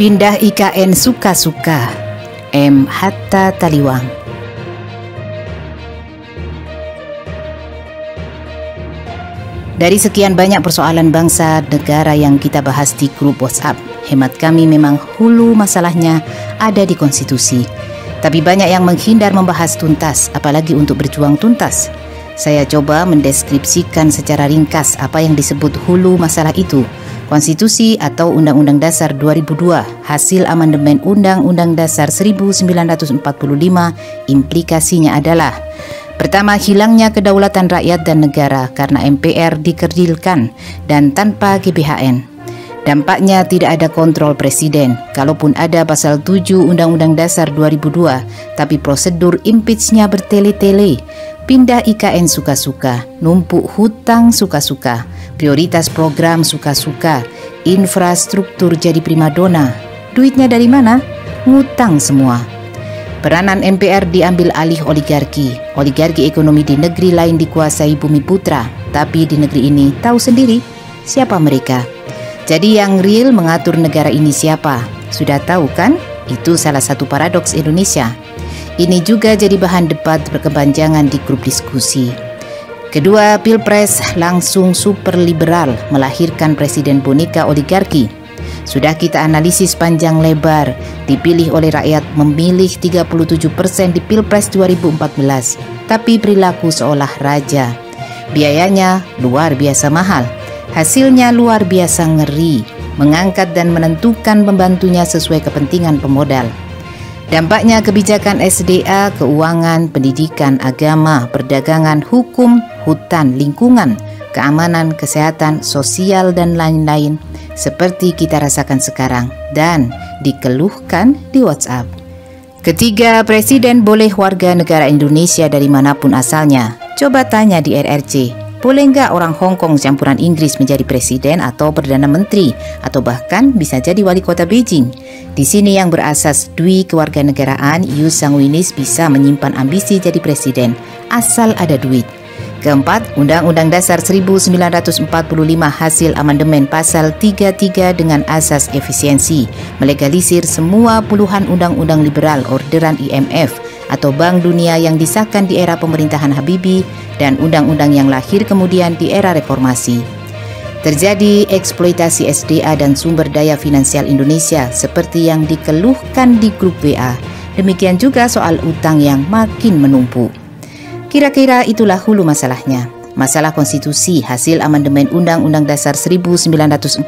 Pindah IKN suka-suka. M. Hatta Taliwang. Dari sekian banyak persoalan bangsa negara yang kita bahas di grup WhatsApp, hemat kami memang hulu masalahnya ada di konstitusi. Tapi banyak yang menghindar membahas tuntas, apalagi untuk berjuang tuntas. Saya coba mendeskripsikan secara ringkas apa yang disebut hulu masalah itu. Konstitusi atau Undang-Undang Dasar 2002, hasil amandemen Undang-Undang Dasar 1945, implikasinya adalah Pertama, hilangnya kedaulatan rakyat dan negara karena MPR dikerdilkan dan tanpa GBHN. Dampaknya tidak ada kontrol presiden, kalaupun ada pasal 7 Undang-Undang Dasar 2002, tapi prosedur impeachnya bertele-tele. Pindah IKN suka-suka, numpuk hutang suka-suka, prioritas program suka-suka, infrastruktur jadi primadona. Duitnya dari mana? Ngutang semua. Peranan MPR diambil alih oligarki. Oligarki ekonomi di negeri lain dikuasai bumi putra, tapi di negeri ini tahu sendiri siapa mereka. Jadi yang real mengatur negara ini siapa? Sudah tahu kan? Itu salah satu paradoks Indonesia. Ini juga jadi bahan debat berkepanjangan di grup diskusi. Kedua, Pilpres langsung super liberal melahirkan presiden boneka oligarki sudah kita analisis panjang lebar, dipilih oleh rakyat memilih 37% di Pilpres 2014, tapi perilaku seolah raja. Biayanya luar biasa mahal, hasilnya luar biasa ngeri, mengangkat dan menentukan pembantunya sesuai kepentingan pemodal. Dampaknya kebijakan SDA, keuangan, pendidikan, agama, perdagangan, hukum, hutan, lingkungan, keamanan, kesehatan, sosial, dan lain-lain seperti kita rasakan sekarang dan dikeluhkan di WhatsApp. Ketiga, Presiden boleh warga negara Indonesia dari mana pun asalnya. Coba tanya di RRC, boleh nggak orang Hong Kong campuran Inggris menjadi presiden atau perdana menteri atau bahkan bisa jadi wali kota Beijing? Di sini yang berasas dui kewarganegaraan, Yu Sangwinis bisa menyimpan ambisi jadi presiden asal ada duit. Keempat, Undang-Undang Dasar 1945 hasil amandemen pasal 33 dengan asas efisiensi melegalisir semua puluhan undang-undang liberal orderan IMF atau Bank Dunia yang disahkan di era pemerintahan Habibie dan undang-undang yang lahir kemudian di era reformasi. Terjadi eksploitasi SDA dan sumber daya finansial Indonesia seperti yang dikeluhkan di grup WA. Demikian juga soal utang yang makin menumpuk. Kira-kira itulah hulu masalahnya. Masalah konstitusi hasil amandemen Undang-Undang Dasar 1945.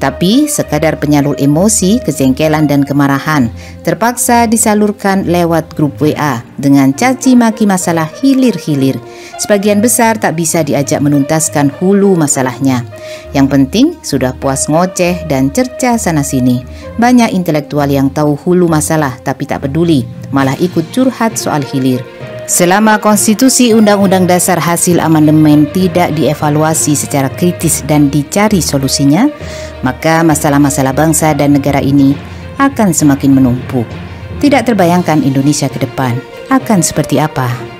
Tapi sekadar penyalur emosi, kejengkelan dan kemarahan terpaksa disalurkan lewat grup WA dengan caci maki masalah hilir-hilir. Sebagian besar tak bisa diajak menuntaskan hulu masalahnya. Yang penting sudah puas ngoceh dan cerca sana sini. Banyak intelektual yang tahu hulu masalah tapi tak peduli, malah ikut curhat soal hilir. Selama konstitusi Undang-Undang Dasar hasil amandemen tidak dievaluasi secara kritis dan dicari solusinya, maka masalah-masalah bangsa dan negara ini akan semakin menumpuk. Tidak terbayangkan Indonesia ke depan akan seperti apa.